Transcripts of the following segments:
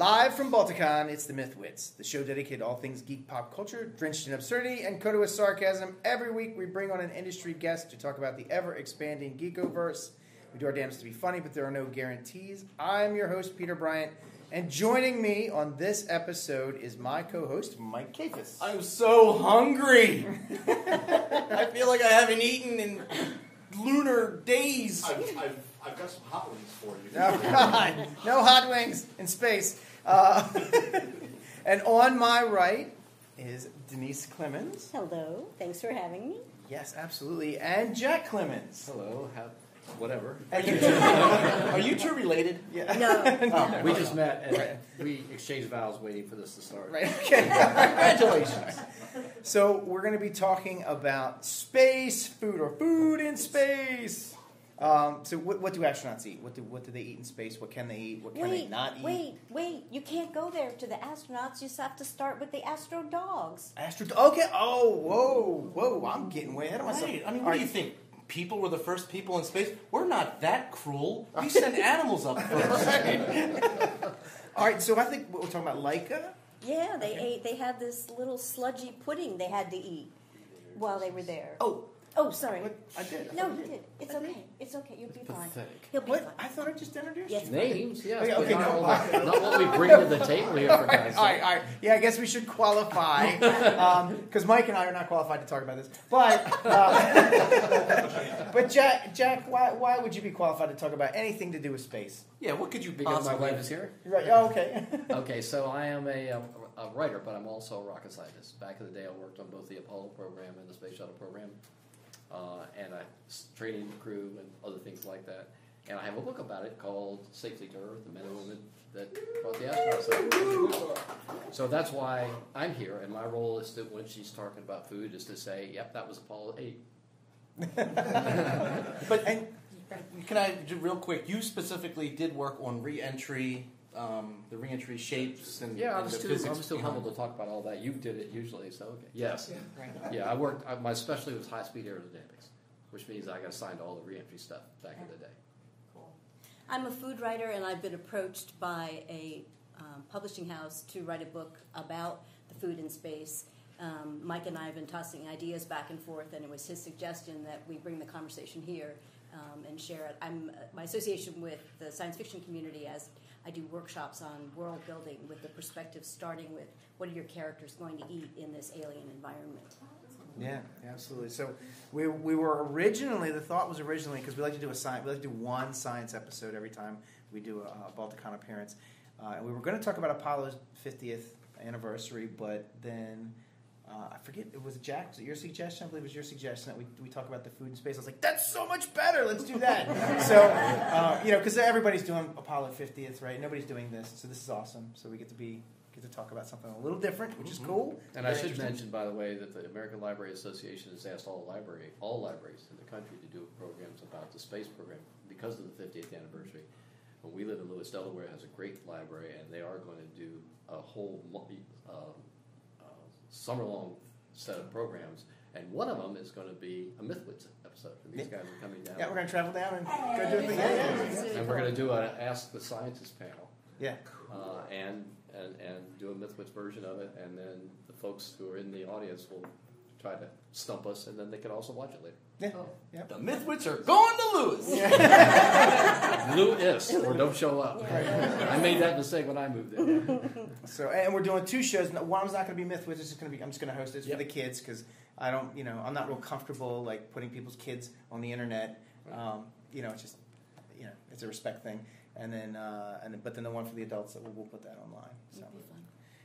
Live from Balticon, it's the Mythwits, the show dedicated to all things geek pop culture, drenched in absurdity and coated with sarcasm. Every week, we bring on an industry guest to talk about the ever expanding geekoverse. We do our damnedest to be funny, but there are no guarantees. I'm your host, Peter Bryant, and joining me on this episode is my co-host, Mike Kafis. I'm so hungry. I feel like I haven't eaten in lunar days. I've, I've, I've got some hot wings for you. Oh, God. No hot wings in space. Uh, and on my right is Denise Clemons. Hello, thanks for having me. Yes, absolutely. And Jack Clemons. Hello, ha- whatever. Are you, two, are you two related? Yeah. No, We just met and we exchanged vows waiting for this to start. Right. Okay. Congratulations. So we're going to be talking about space food or food in space. Um, so what, what do astronauts eat? What do what do they eat in space? What can they eat? What can they not eat? wait, wait. You can't go there to the astronauts. You just have to start with the astro dogs. Astro. Okay. Oh, whoa, whoa! I'm getting way ahead of myself. Right. I mean, what right. do you think? People were the first people in space. We're not that cruel. We send animals up first. All right. So I think what we're talking about Laika. Yeah, they ate. They had this little sludgy pudding they had to eat while they were there. Oh, Oh, sorry. what? I did. I No, thought you did. It's okay. It's okay. You'll be fine. Pathetic. He'll be What? fine. I thought I just introduced Yes. you. Names, yes, Okay, okay, not, no, all all not what we bring to the table here for God's All right, sake. all right. Yeah, I guess we should qualify because Mike and I are not qualified to talk about this. But uh, but Jack, Jack, why why would you be qualified to talk about anything to do with space? Yeah, what could you be? Because my wife is here. Right? Oh, okay. Okay, so I am a, um, a writer, but I'm also a rocket scientist. Back in the day, I worked on both the Apollo program and the Space Shuttle program, uh, and I training crew and other things like that. And I have a book about it called Safely to Earth: The Men and Women That Brought the Astronauts. So that's why I'm here, and my role is that when she's talking about food, is to say, "Yep, that was Apollo 8." But and can I real quick? You specifically did work on re-entry, um, the re-entry shapes and, Yeah, I'm was the too, physics I was too behind humble to talk about all that. You did it usually, so okay. Yes. Right. Yeah, I worked. I, my specialty was high speed aerodynamics, which means I got assigned to all the reentry stuff back in the day. Cool. I'm a food writer, and I've been approached by a um, publishing house to write a book about the food in space. Um, Mike and I have been tossing ideas back and forth, and it was his suggestion that we bring the conversation here um, and share it. I'm uh, my association with the science fiction community as I do workshops on world building with the perspective starting with what are your characters going to eat in this alien environment. Yeah, absolutely. So we, we were originally the thought was originally because we like to do a science we like to do one science episode every time we do a, uh Balticon appearance, uh, and we were going to talk about Apollo's 50th anniversary, but then. Uh, I forget. It was Jack. Was it your suggestion, I believe, it was your suggestion that we, we talk about the food in space. I was like, "That's so much better. Let's do that." so, uh, you know, because everybody's doing Apollo 50th, right? Nobody's doing this, so this is awesome. So we get to be get to talk about something a little different, which is cool. And I should mention, by the way, that the American Library Association has asked all library, all libraries in the country to do programs about the space program because of the 50th anniversary. When we live in Lewes, Delaware, has a great library, and they are going to do a whole multi, um, uh, summer-long set of programs. And one of them is going to be a Mythwits episode. And these guys are coming down. Yeah, we're gonna travel down and go do a thing. Yeah, yeah, and we're going to do an Ask the Scientist panel. yeah. uh, and, and and do a Mythwits version of it, and then the folks who are in the audience will try to stump us, and then they can also watch it later. Yeah. The Mythwits are going to Lewes. Lewes, or don't show up. I made that mistake when I moved there. So, and we're doing two shows. One's not going to be Mythwits. It's just going to be. I'm just going to host it Yep. for the kids because I don't. You know, I'm not real comfortable like putting people's kids on the internet. Um, you know, it's just. You know, it's a respect thing. And then, uh, and but then the one for the adults, we'll, we'll put that online. So, It'd be fun.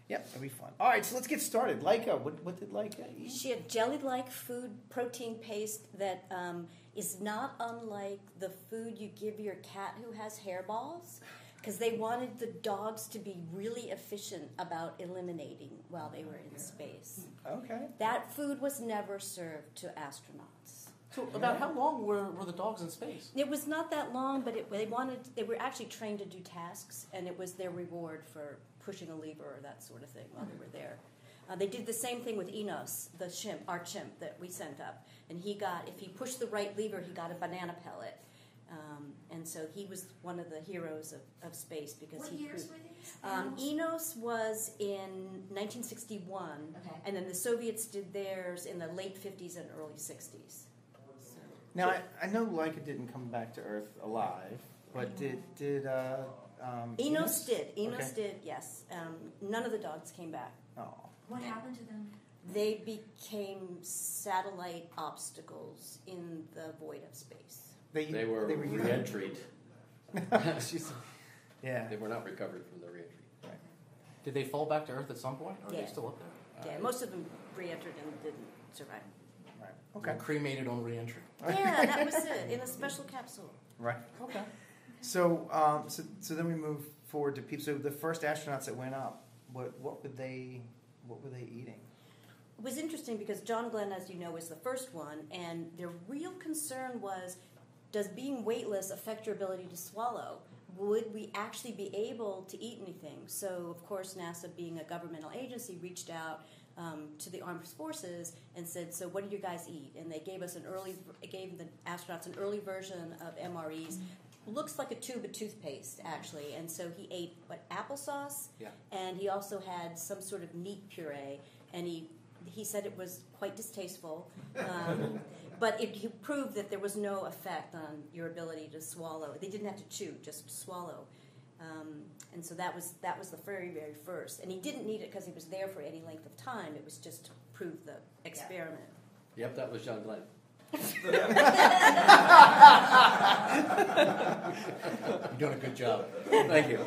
Yep, it'll be fun. All right, so let's get started. Laika, what, what did Laika eat? She had jelly-like food protein paste that um, is not unlike the food you give your cat who has hairballs, because they wanted the dogs to be really efficient about eliminating while they were in space. Okay. That food was never served to astronauts. So, about how long were, were the dogs in space? It was not that long, but it, they wanted they were actually trained to do tasks, and it was their reward for pushing a lever or that sort of thing while they were there. Uh, they did the same thing with Enos, the chimp, our chimp that we sent up, and he got if he pushed the right lever, he got a banana pellet. Um, and so he was one of the heroes of, of space because What he years proved- were these? um, Enos was in 1961, Okay. and then the Soviets did theirs in the late 50s and early 60s. So, Now I, I know Laika didn't come back to Earth alive, but did did uh, um, Enos did. Enos Okay. did. Yes. Um, none of the dogs came back. Oh. What happened to them? They became satellite obstacles in the void of space. They, They were they were used- re-entried. Yeah. They were not recovered from the re-entry. Did they fall back to Earth at some point, or are Yeah. they still up there? Yeah, most of them re-entered and didn't survive. Right. Okay. Okay. Cremated on re-entry. Yeah, that was it in a special capsule. Right. Okay. So, um, so, so then we move forward to people. So the first astronauts that went up, what, what were they, what were they eating? It was interesting because John Glenn, as you know, was the first one, and their real concern was does being weightless affect your ability to swallow? Would we actually be able to eat anything? So, of course, NASA, being a governmental agency, reached out um, to the armed forces and said, "So, what do you guys eat?" And they gave us an early, gave the astronauts an early version of MREs. Looks like a tube of toothpaste, actually. And so he ate what applesauce, Yeah. and he also had some sort of meat puree, and he he said it was quite distasteful, um, but it he proved that there was no effect on your ability to swallow. They didn't have to chew, just swallow, um, and so that was that was the very very first. And he didn't need it because he was there for any length of time. It was just to prove the experiment. Yep, that was John Glenn. You're doing a good job. Thank you.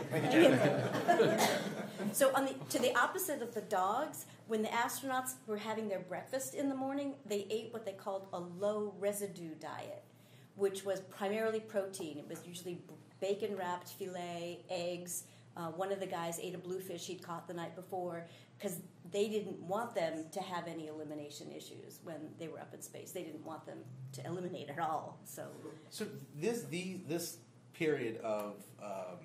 So on the to the opposite of the dogs, when the astronauts were having their breakfast in the morning, they ate what they called a low residue diet, which was primarily protein. It was usually bacon wrapped filet, eggs. Uh, one of the guys ate a bluefish he'd caught the night before because they didn't want them to have any elimination issues when they were up in space. They didn't want them to eliminate at all. So So this the this period of um,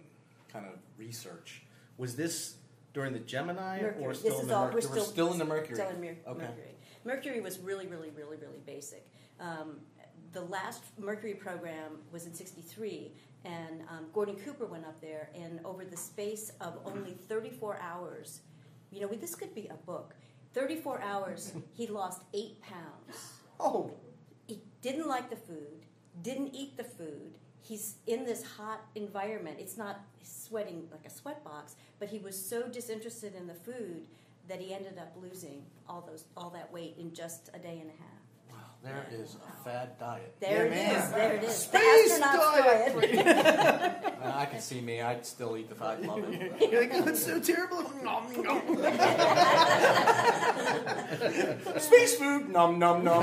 kind of research was this during the Gemini Mercury. or still in the all, Mer- we're we're still, in the Mercury? Still in Mer- Okay. Mercury. Mercury was really, really, really, really basic. Um, the last Mercury program was in '63, and um, Gordon Cooper went up there, and over the space of only 34 hours, you know, this could be a book. 34 hours, he lost eight pounds. Oh, He didn't like the food, didn't eat the food. He's in this hot environment. It's not sweating like a sweat box, but he was so disinterested in the food that he ended up losing all those all that weight in just a day and a half. Wow, there is a fad diet. There Yeah, it is. man. There it is. Space the astronaut's diet. diet. Uh, I can see me. I'd still eat the five love it. you're like, oh, it's so terrible. Nom, nom. Space food. Num num num.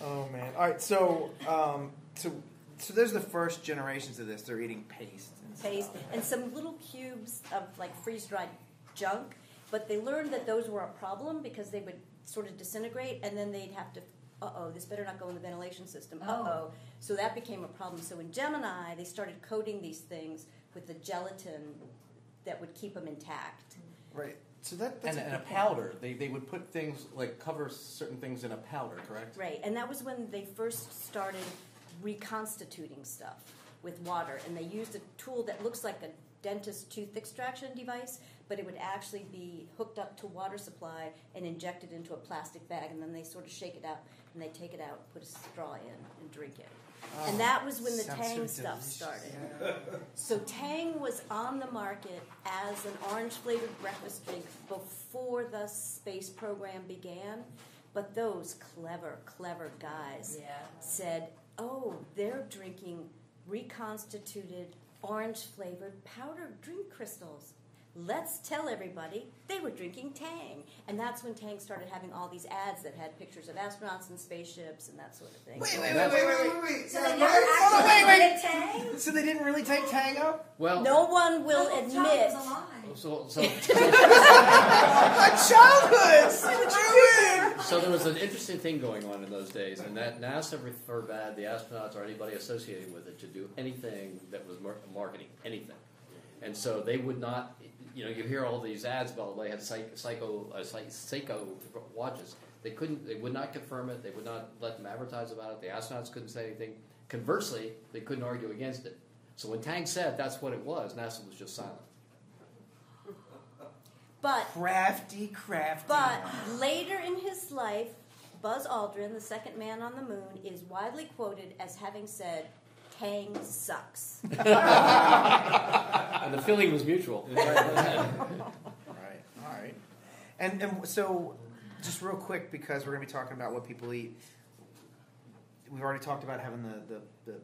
oh man! All right, so um, so so there's the first generations of this. They're eating paste. And stuff. paste and some little cubes of like freeze dried junk. But they learned that those were a problem because they would sort of disintegrate and then they'd have to, uh oh, this better not go in the ventilation system. Uh oh. So that became a problem. So in Gemini, they started coating these things with the gelatin that would keep them intact. Right. So that that's and, and a powder. They, they would put things like cover certain things in a powder, correct? Right, and that was when they first started reconstituting stuff with water, and they used a tool that looks like a dentist tooth extraction device, but it would actually be hooked up to water supply and injected into a plastic bag, and then they sort of shake it out, and they take it out, put a straw in, and drink it. Oh, and that was when the Tang so stuff delicious. started. So Tang was on the market as an orange flavored breakfast drink before the space program began. But those clever, clever guys Yeah. said, oh, they're drinking reconstituted orange flavored powdered drink crystals. Let's tell everybody they were drinking Tang. And that's when Tang started having all these ads that had pictures of astronauts and spaceships and that sort of thing. Wait, wait, wait, wait, wait, wait, wait. So they never hold on, actually wait, wait. did Tang? So they didn't really take Tango? Well, No one will I admit. was alive. so, so, childhood. See what you did. so there was an interesting thing going on in those days, and that NASA forbade the astronauts or anybody associated with it to do anything that was mar- marketing anything. And so they would not, you know, you hear all these ads about they had psycho, uh, psych- Seiko watches. They couldn't. They would not confirm it. They would not let them advertise about it. The astronauts couldn't say anything. Conversely, they couldn't argue against it. So when Tang said that's what it was, NASA was just silent. But Crafty, crafty. But later in his life, Buzz Aldrin, the second man on the moon, is widely quoted as having said, Tang sucks. And the feeling was mutual. Right. All right. And and so, just real quick because we're going to be talking about what people eat. We've already talked about having the the, the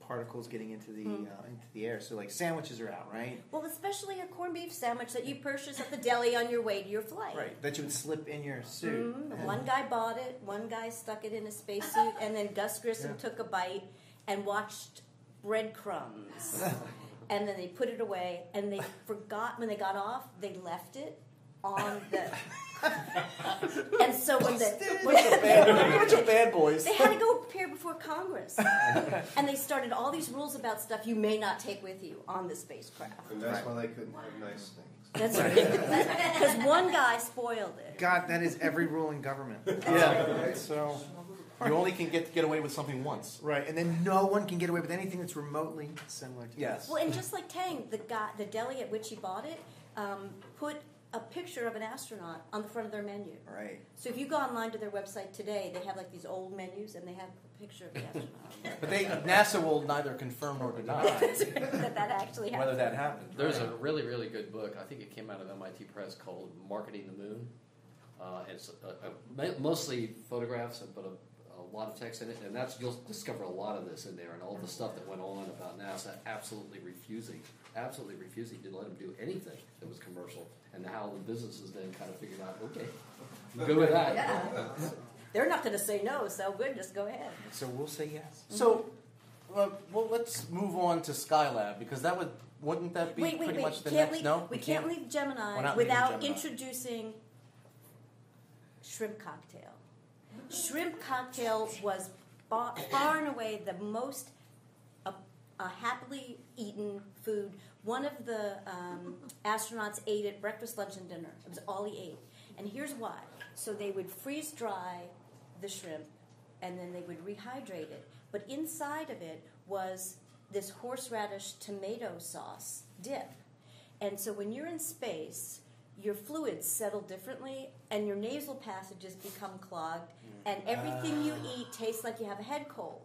particles getting into the Hmm. uh, into the air. So like sandwiches are out, right? well, especially a corned beef sandwich that you purchase at the deli on your way to your flight. Right. That you would slip in your suit. Mhm. One guy bought it, one guy stuck it in a spacesuit, and then Gus Grissom Yeah. took a bite and watched breadcrumbs. and then they put it away, and they forgot when they got off, they left it on the. and so when the. When bunch of bad boys. They had to go appear before Congress. and they started all these rules about stuff you may not take with you on the spacecraft. And that's Right. why they couldn't have nice things. That's right. Because one guy spoiled it. God, that is every rule in government. Yeah. Right. So. You only can get get away with something once. Right, and then no one can get away with anything that's remotely similar to Yes. Well, and just like Tang, the guy, the deli at which he bought it, um, put a picture of an astronaut on the front of their menu. Right. So if you go online to their website today, they have like these old menus, and they have a picture of the astronaut. But they NASA will neither confirm nor deny that that actually happened. whether that happened. There's a really, really good book. I think it came out of MIT Press called "Marketing the Moon." Uh, it's uh uh ma- mostly photographs, but a, a lot of text in it, and that's you'll discover a lot of this in there, and all the stuff that went on about NASA absolutely refusing, absolutely refusing to let them do anything that was commercial, and how the businesses then kind of figured out, okay, we'll go with that. Yeah. They're not going to say no, so good, just go ahead. So we'll say yes. So, uh, well, let's move on to Skylab because that would wouldn't that be wait, wait, pretty wait. much the can't next? leave, no, we can't leave Gemini We're not leaving without Gemini. introducing shrimp cocktail. Shrimp cocktail was far, and away the most uh, uh, happily eaten food. One of the um, astronauts ate it breakfast, lunch, and dinner. It was all he ate. And here's why. So they would freeze dry the shrimp and then they would rehydrate it. But inside of it was this horseradish tomato sauce dip. And so when you're in space, your fluids settle differently and your nasal passages become clogged and everything you eat tastes like you have a head cold.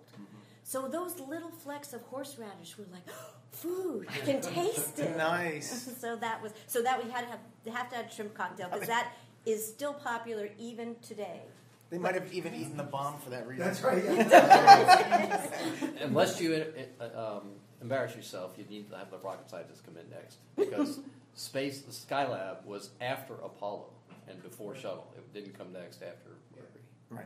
So those little flecks of horseradish were like food. I can taste it. Nice. so that was so that we had to have have to have shrimp cocktail because that is still popular even today. They might have even eaten the bomb for that reason. That's right. Yeah. Unless you uh, um, embarrass yourself, you need to have the rocket scientists come in next because space the Skylab was after Apollo and before shuttle. It didn't come next after Mercury. Right.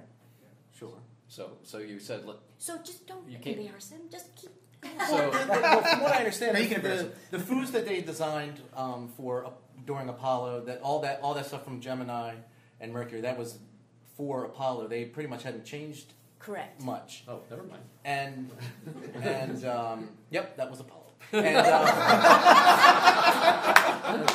Sure. So, so you said, look, So just don't You can't- embarrass him. Just keep. so well, from what I understand, No, you can the, embarrass the foods that they designed um, for uh, during Apollo, that all that all that stuff from Gemini and Mercury, that was for Apollo. They pretty much hadn't changed Correct. much, oh, never mind. and and um, yep, that was Apollo. And, um,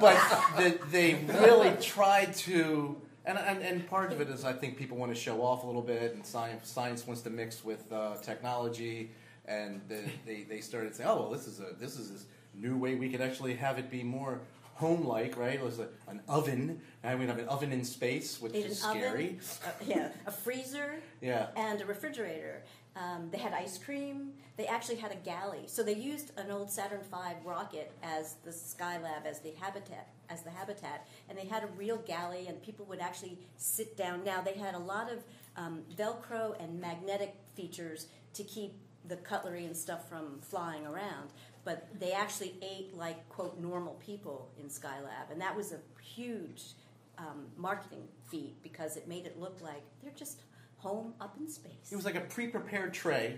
but the, they really tried to, and, and and part of it is I think people want to show off a little bit, and science science wants to mix with uh, technology, and the, they they started saying, oh well, this is a this is this new way we could actually have it be more home-like, right? It was a, an oven, and we have an oven in space, which is scary. oven, uh, yeah, a freezer, Yeah. and a refrigerator. Um, they had ice cream. They actually had a galley. So they used an old Saturn V rocket as the Skylab as the habitat as the habitat, and they had a real galley, and people would actually sit down. Now they had a lot of um, Velcro and magnetic features to keep the cutlery and stuff from flying around. But they actually ate like quote normal people in Skylab, and that was a huge um, marketing feat because it made it look like they're just home up in space. It was like a pre-prepared tray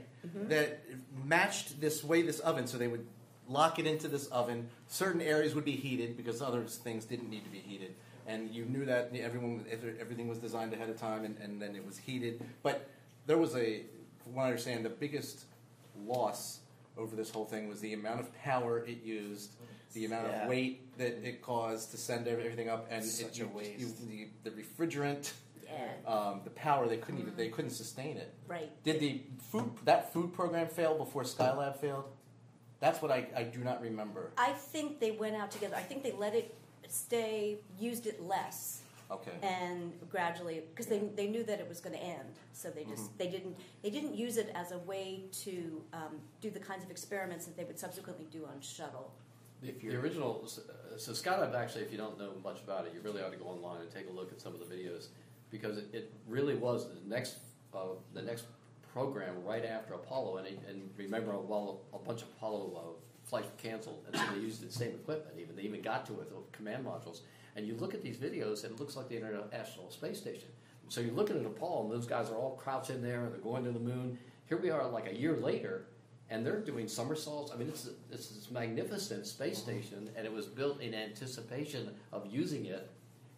that matched this way this oven, so they would lock it into this oven. Certain areas would be heated because other things didn't need to be heated, and you knew that everyone everything was designed ahead of time, and, and then it was heated. But there was a, from what I understand, the biggest loss over this whole thing was the amount of power it used, the amount Yeah. of weight that it caused to send everything up, and Such it, a you- waste. you- the, the refrigerant, Yeah, um, the power they couldn't even they couldn't sustain it. right. Did the food that food program fail before Skylab failed? That's what I, I do not remember. I think they went out together. I think they let it stay, used it less, Okay. and gradually because they, they knew that it was going to end, so they just Mm-hmm. they didn't they didn't use it as a way to um, do the kinds of experiments that they would subsequently do on shuttle. The, If the original, uh, so Skylab actually, if you don't know much about it, you really ought to go online and take a look at some of the videos because it, it really was the next uh, the next program right after Apollo. And, it, and remember, while a bunch of Apollo uh, flights canceled, and so they used the same equipment. Even they even got to it with command modules. And you look at these videos, and it looks like the International Space Station. So you're looking at Apollo, and those guys are all crouched in there, and they're going to the moon. Here we are, like a year later, and they're doing somersaults. I mean, it's it's this magnificent space station, and it was built in anticipation of using it.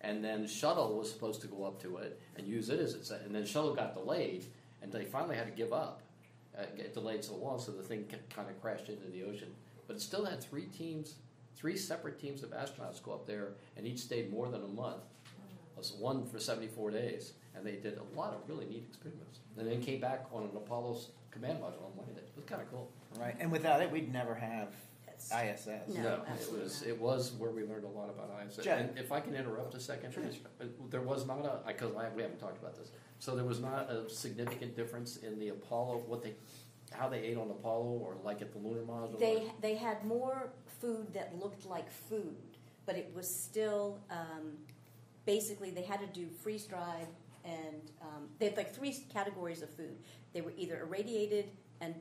And then shuttle was supposed to go up to it and use it as its, and then shuttle got delayed, and they finally had to give up. Uh, get delayed so long, so the thing kind of crashed into the ocean. But it still had three teams, three separate teams of astronauts go up there, and each stayed more than a month. Was one for 74 days, and they did a lot of really neat experiments. And then came back on an Apollo's command module and landed. It was kind of cool. Right, and without it, we'd never have That's- ISS. No, No, it was not. it was where we learned a lot about ISS. Jack. And if I can interrupt a second, uh, there was not a because we haven't talked about this. So there was not a significant difference in the Apollo what they how they ate on Apollo or like at the lunar module. They they had more food that looked like food, but it was still um, basically they had to do freeze dried and um, they had like three categories of food. They were either irradiated and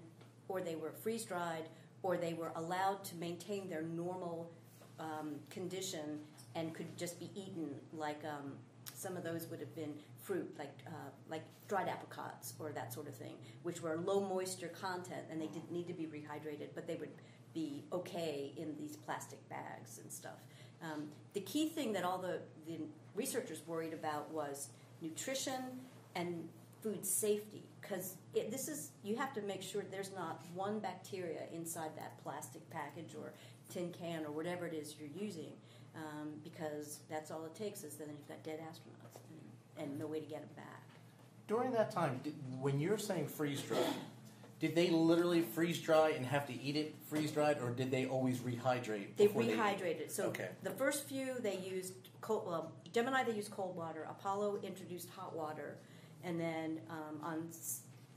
or they were freeze dried or they were allowed to maintain their normal um, condition and could just be eaten like um, some of those would have been fruit like uh, like dried apricots or that sort of thing which were low moisture content and they didn't need to be rehydrated but they would be okay in these plastic bags and stuff. Um, the key thing that all the, the researchers worried about was nutrition and food safety because this is you have to make sure there's not one bacteria inside that plastic package or tin can or whatever it is you're using um, because that's all it takes is then you've got dead astronauts and, and no way to get them back During that time, did, when you're saying freeze dry, did they literally freeze dry and have to eat it freeze dried, or did they always rehydrate? they rehydrated so Okay. the first few they used cold well gemini they used cold water apollo introduced hot water and then um, on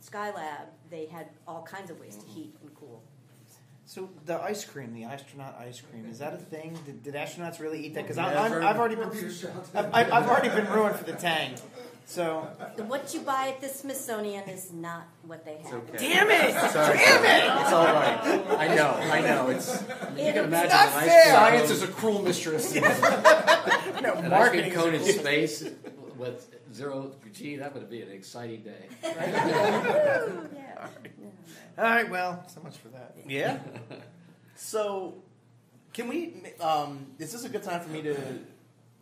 skylab they had all kinds of ways to heat and cool So the ice cream, the astronaut ice cream, is that a thing? Did, did astronauts really eat that? Because I've already been, I've, I've I've already been ruined for the tang. So what you buy at the smithsonian is not what they have damn it! Sorry, damn it! It's all right. I know, I know. It's you can imagine not ice fair. cream science is a cruel mistress. No, an ice cream marketing. cone in space with zero G. That would be an exciting day. yeah. All right, well, so much for that. Yeah. So, can we? Um, is this a good time for me to,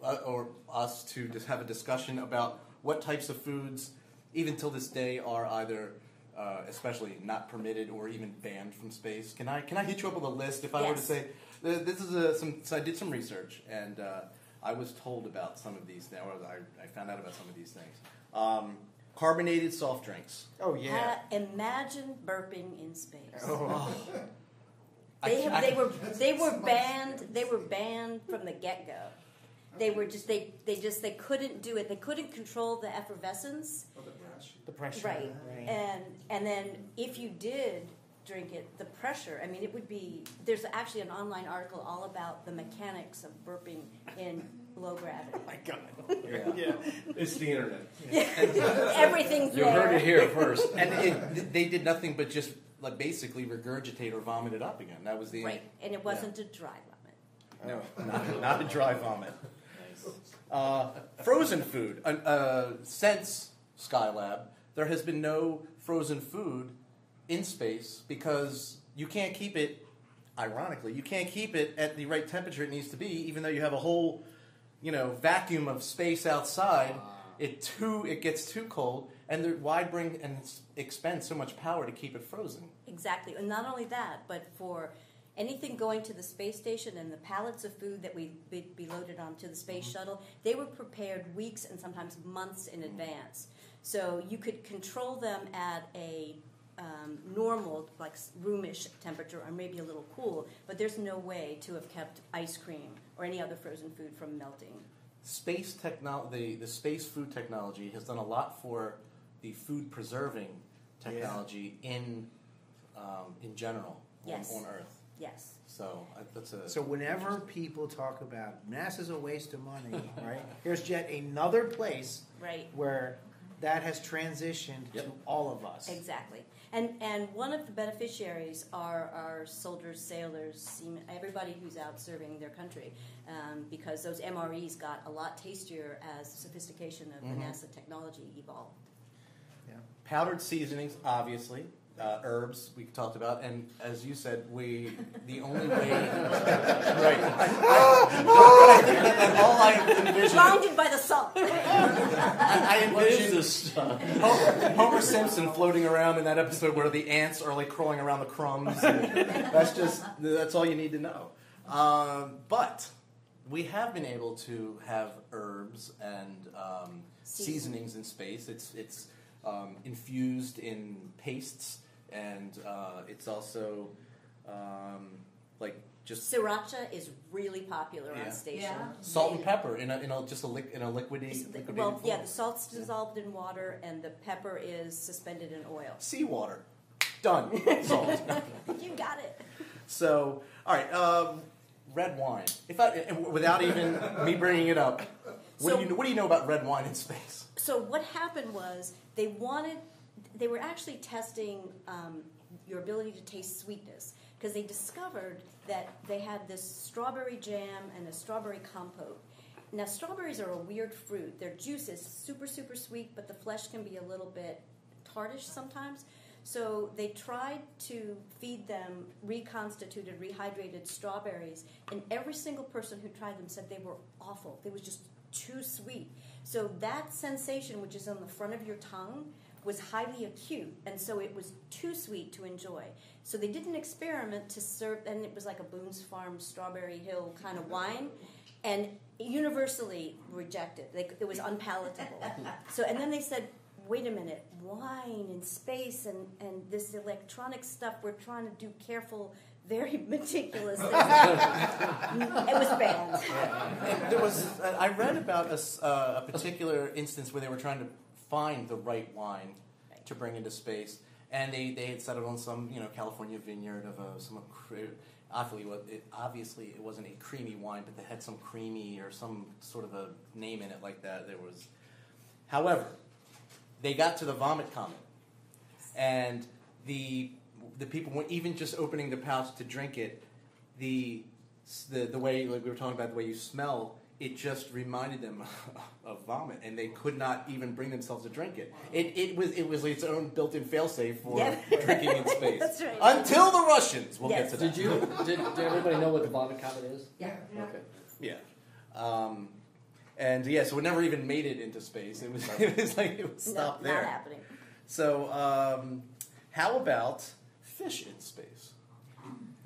uh, or us to just have a discussion about what types of foods, even till this day, are either, uh, especially not permitted or even banned from space? Can I? Can I hit you up with a list? If I were to say, this is a, some. So I did some research and uh, I was told about some of these. Now I, I found out about some of these things. Um, carbonated soft drinks. Oh yeah. Ha- imagine burping in space. Oh. They, have, they were they were banned. They were banned from the get go. They were just they they just they couldn't do it. They couldn't control the effervescence, The pressure. right? And and then if you did drink it, the pressure. I mean, it would be. There's actually an online article all about the mechanics of burping in low gravity. Oh my God. Yeah. Yeah. It's the internet. Yeah. Everything's You there. heard it here first. and it, they did nothing but just like basically regurgitate or vomit it up again. That was the Right, and it wasn't a dry vomit. no, not, not a dry vomit. Uh, frozen food. Uh, uh, since Skylab, there has been no frozen food in space because you can't keep it. Ironically, you can't keep it at the right temperature it needs to be, even though you have a whole, you know, vacuum of space outside. It too it gets too cold, and why bring and expend so much power to keep it frozen? Exactly, and not only that, but for anything going to the space station and the pallets of food that we be, be loaded onto the space mm-hmm. shuttle, they were prepared weeks and sometimes months in mm-hmm. advance. So you could control them at a um, normal, like roomish temperature, or maybe a little cool. But there's no way to have kept ice cream or any other frozen food from melting. Space technology, the, the space food technology has done a lot for the food preserving technology in um, in general Yes. on, on Earth. Yes. So I, that's a So whenever people talk about NASA's a waste of money, right? Here's yet another place Right. where that has transitioned to all of us. Exactly. And and one of the beneficiaries are our soldiers, sailors, seamen, everybody who's out serving their country, um, because those MREs got a lot tastier as the sophistication of Mhm. the NASA technology evolved. Yeah. powdered seasonings, obviously. Uh, herbs we talked about, and as you said, we the only way. right. I, think that, that all I envision, Blinded by the salt. I, I What is envision this stuff? Homer, Homer Simpson floating around in that episode where the ants are like crawling around the crumbs. and that's just that's all you need to know. Um, but we have been able to have herbs and um, Season- seasonings in space. It's it's um, infused in pastes, and uh, it's also um, like just Sriracha is really popular Yeah. on station. Yeah. salt and pepper in a, in a just a liq in a liquidy. It's the- liquidated well, yeah, form. the salt's dissolved in water and the pepper is suspended in oil. seawater. Done. Salt. You got it. So, all right, um, red wine. If I, and without even me bringing it up, what, So- do you, what do you know about red wine in space? So what happened was they wanted, they were actually testing um, your ability to taste sweetness because they discovered that they had this strawberry jam and a strawberry compote. Now strawberries are a weird fruit. Their juice is super super sweet, but the flesh can be a little bit tartish sometimes. So they tried to feed them reconstituted, rehydrated strawberries, and every single person who tried them said they were awful. They was just too sweet. So that sensation, which is on the front of your tongue, was highly acute, and so it was too sweet to enjoy. So they did an experiment to serve, and it was like a Boone's Farm Strawberry Hill kind of wine, and universally rejected. They, it was unpalatable. So, and then they said, "Wait a minute, wine and space and and this electronic stuff. We're trying to do careful." Very meticulous. it was banned. And there was, I read about a, s- uh, a particular instance where they were trying to find the right wine to bring into space, and they, they had settled on some, you know, California vineyard of a, some, cre- obviously, what- it, obviously it wasn't a creamy wine, but they had some creamy or some sort of a name in it like that. There was, however, they got to the vomit comet, and the the people weren't even just opening the pouch to drink it. The the the way like we were talking about the way you smell, it just reminded them of vomit, and they could not even bring themselves to drink it. It it was it was its own built-in failsafe for Yeah. drinking in space. That's right. Until the Russians, we'll Yes. get to that. Did you? Did, did everybody know what the vomit comet is? Yeah. Okay. Yeah. Um, and yeah, so it never even made it into space. It was it was like it was No, stopped not there. happening. So um, how about fish in space?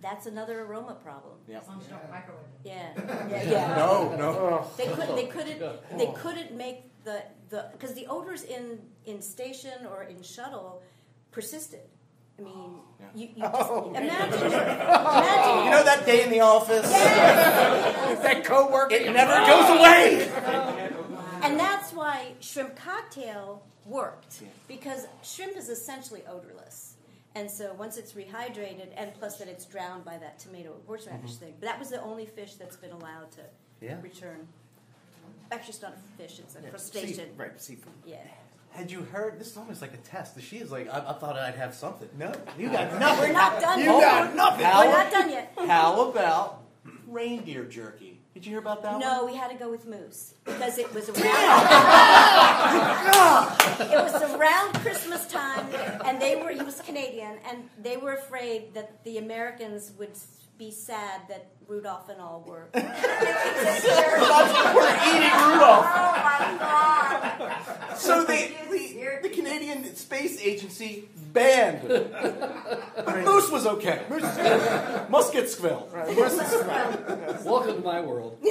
That's another aroma problem. Yeah. As long as you don't microwave it. Yeah, yeah, yeah. No, no. They could they couldn't they couldn't make the the because the odors in in station or in shuttle persisted. I mean, Yeah. you, you just Oh, imagine imagine You know that day in the office? that co-worker. It never goes away. And that's why shrimp cocktail worked Yeah. because shrimp is essentially odorless. And so once it's rehydrated, and plus that it's drowned by that tomato horseradish thing, but that was the only fish that's been allowed to Mm-hmm. Yeah. return. Actually, it's not a fish; it's a Yeah, crustacean. sea- right, seafood. Yeah. Had you heard? This is almost like a test. She is like, I, I thought I'd have something. No, you got nothing. We're not done You yet. got nothing. How- We're not done yet. How about reindeer jerky? Did you hear about that one? No, we had to go with moose because it was around. it was around Christmas time, and they were. He was Canadian, and they were afraid that the Americans would be sad that Rudolph and all were. We're eating Rudolph. Oh my god! So the, the, the Canadian Canadian Space Agency banned. but Moose was okay. Musketsville. Right. Where's the spread? Welcome to my world.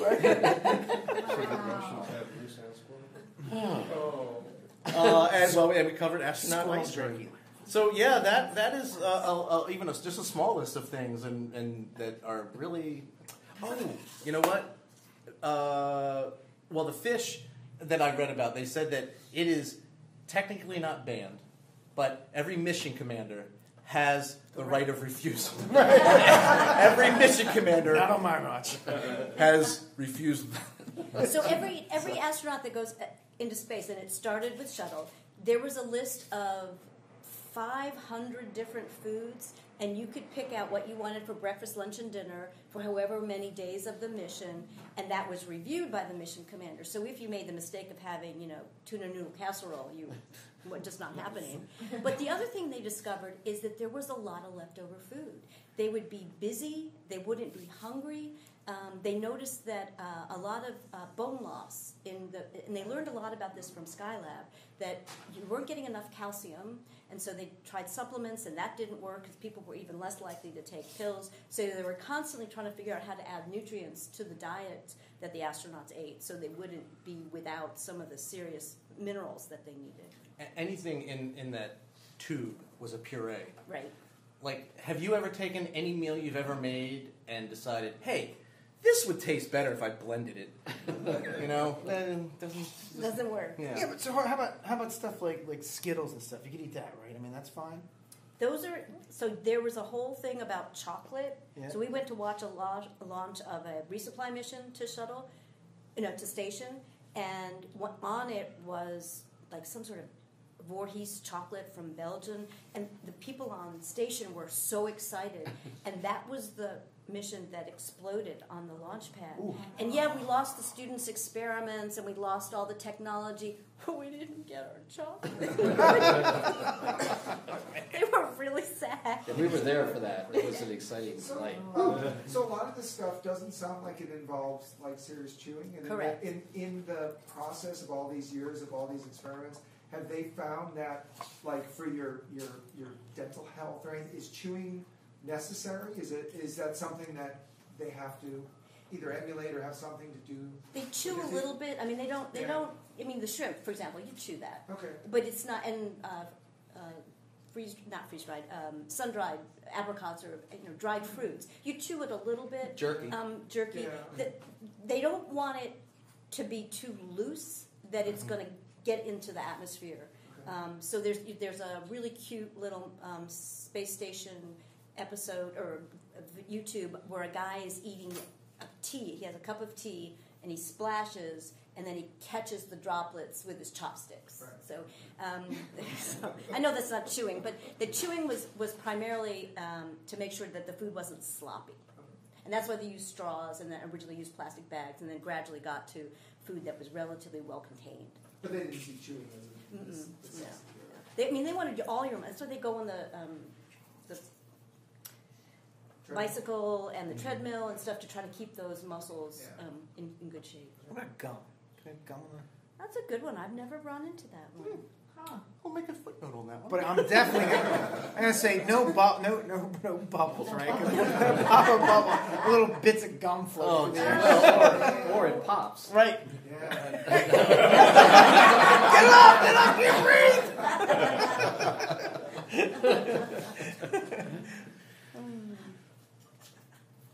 Uh, and well, and we covered astronaut ice cream. So yeah, that that is uh, a, a, even a, just a small list of things, and, and that are really. Oh, you know what? Uh, well, the fish that I read about, they said that it is technically not banned, but every mission commander has the right of refusal. every mission commander Not on my watch. has refused. So every every astronaut that goes uh, into space, and it started with shuttle, there was a list of 500 different foods, and you could pick out what you wanted for breakfast, lunch, and dinner for however many days of the mission, and that was reviewed by the mission commander. So if you made the mistake of having, you know, tuna noodle casserole, you were just not happening. But the other thing they discovered is that there was a lot of leftover food. They would be busy, they wouldn't be hungry. Um, they noticed that uh, a lot of uh, bone loss in the, and they learned a lot about this from Skylab. That you weren't getting enough calcium, and so they tried supplements, and that didn't work because people were even less likely to take pills. So they were constantly trying to figure out how to add nutrients to the diet that the astronauts ate, so they wouldn't be without some of the serious minerals that they needed. A- Anything in, in that tube was a puree. Right. Like, have you ever taken any meal you've ever made and decided, hey, this would taste better if I blended it? you know, then doesn't. Doesn't work. Yeah. Yeah, but so how about how about stuff like like Skittles and stuff? You could eat that, right? I mean, that's fine. Those are so. There was a whole thing about chocolate. Yeah. So we went to watch a launch, a launch of a resupply mission to shuttle, you know, to station, and what on it was like some sort of Voorhees chocolate from Belgium, and the people on station were so excited, and that was the mission that exploded on the launch pad. And yeah, we lost the students' experiments, and we lost all the technology, but we didn't get our chocolate. they were really sad. Yeah, we were there for that. It was an exciting So, night. um, so a lot of this stuff doesn't sound like it involves like serious chewing. And in Correct. In, in the process of all these years of all these experiments, have they found that like for your your your dental health or anything, is chewing necessary? Is it is that something that they have to either emulate or have something to do? They chew a little bit. I mean, they don't. They Yeah. don't. I mean, the shrimp, for example, you chew that, Okay. but it's not. And uh, uh, freeze, not freeze dried, um, sun dried apricots or you know dried fruits. You chew it a little bit. Jerky. Um, jerky. Yeah. The- they don't want it to be too loose that it's going to get into the atmosphere. Okay. Um, so there's there's a really cute little um, space station episode or YouTube where a guy is eating a tea. He has a cup of tea and he splashes and then he catches the droplets with his chopsticks. Right. So, um, so I know that's not chewing, but the chewing was was primarily um, to make sure that the food wasn't sloppy. And that's why they used straws and then originally used plastic bags and then gradually got to food that was relatively well contained. But they didn't see chewing as a as- as- No. They, I mean, they wanted all your. That's why they go on the um, the bicycle and the treadmill and stuff to try to keep those muscles Yeah. um, in, in good shape. What about gum? Can I have gum on That's a good one. I've never run into that one. We'll make a footnote on that one. But I'm definitely gonna, I'm gonna say no, bu- no, no, no bubbles, right? 'Cause pop a bubble, little bits of gum Oh, floating in there. Well, or, or it pops. Right. Yeah.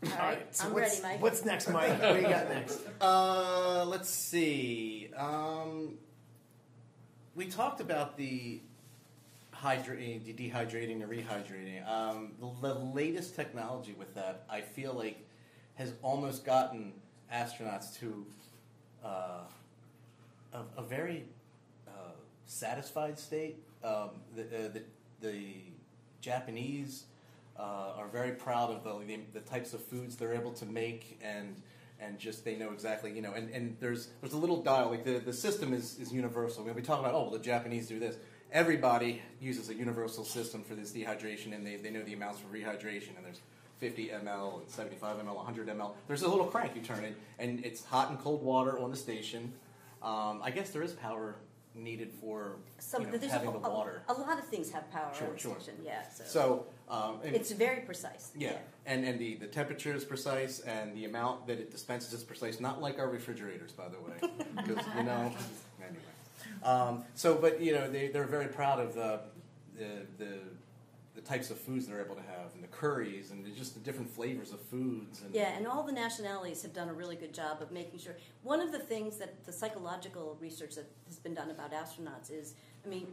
All right, so I'm what's, ready, Mike. What's next, Mike? What do you got next? Uh, let's see. Um, we talked about the hydrating, the dehydrating, and rehydrating. Um, the, the latest technology with that, I feel like, has almost gotten astronauts to uh, a, a very uh, satisfied state. Um, the, uh, the, the Japanese uh, are very proud of the, the, the types of foods they're able to make and and just they know exactly you know and, and there's there's a little dial like the, the system is, is universal when we talk about oh well the Japanese do this everybody uses a universal system for this dehydration and they, they know the amounts for rehydration and there's 50 ml and 75 ml 100 ml there's a little crank you turn it and it's hot and cold water on the station um, I guess there is power needed for Some, you know, having a, the water. A, a lot of things have power Sure, on the sure. station. Yeah. So, So um, and- it's very precise. Yeah, and, and the, the temperature is precise, and the amount that it dispenses is precise. Not like our refrigerators, by the way, because you know. Anyway, um, so but you know they they're very proud of the, the the the types of foods they're able to have, and the curries, and just the different flavors of foods. And Yeah, and all the nationalities have done a really good job of making sure. One of the things that the psychological research that has been done about astronauts is, I mean,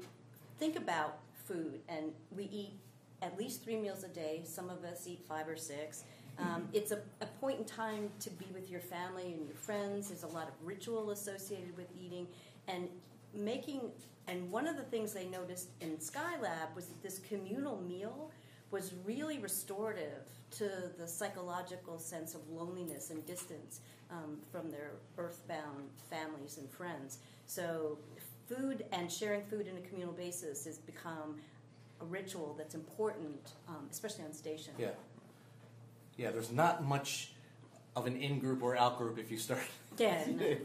think about food, and we eat at least three meals a day. Some of us eat five or six. Um, it's a, a point in time to be with your family and your friends. There's a lot of ritual associated with eating, and making. And one of the things they noticed in Skylab was that this communal meal was really restorative to the psychological sense of loneliness and distance um, from their earthbound families and friends. So, food and sharing food in a communal basis has become a ritual that's important, um, especially on station. yeah, yeah. There's not much of an in group or out group if you start. Yeah, no.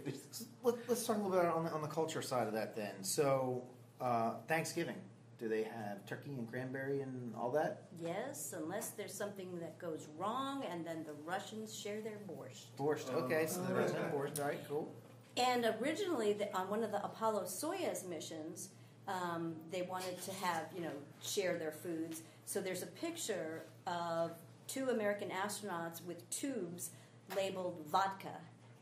Let, let's talk a little bit on the, on the culture side of that then. So, uh, Thanksgiving, do they have turkey and cranberry and all that? Yes, unless there's something that goes wrong, and then the Russians share their borscht. Borscht. Okay, so the Russian borscht. All right, cool. And originally, the, on one of the Apollo Soyuz missions, um, they wanted to have you know share their foods. So there's a picture of two American astronauts with tubes labeled vodka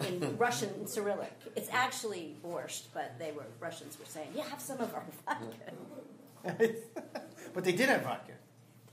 in Russian Cyrillic. It's actually borscht, but they were Russians were saying, "Yeah, have some of our vodka." but they did have vodka.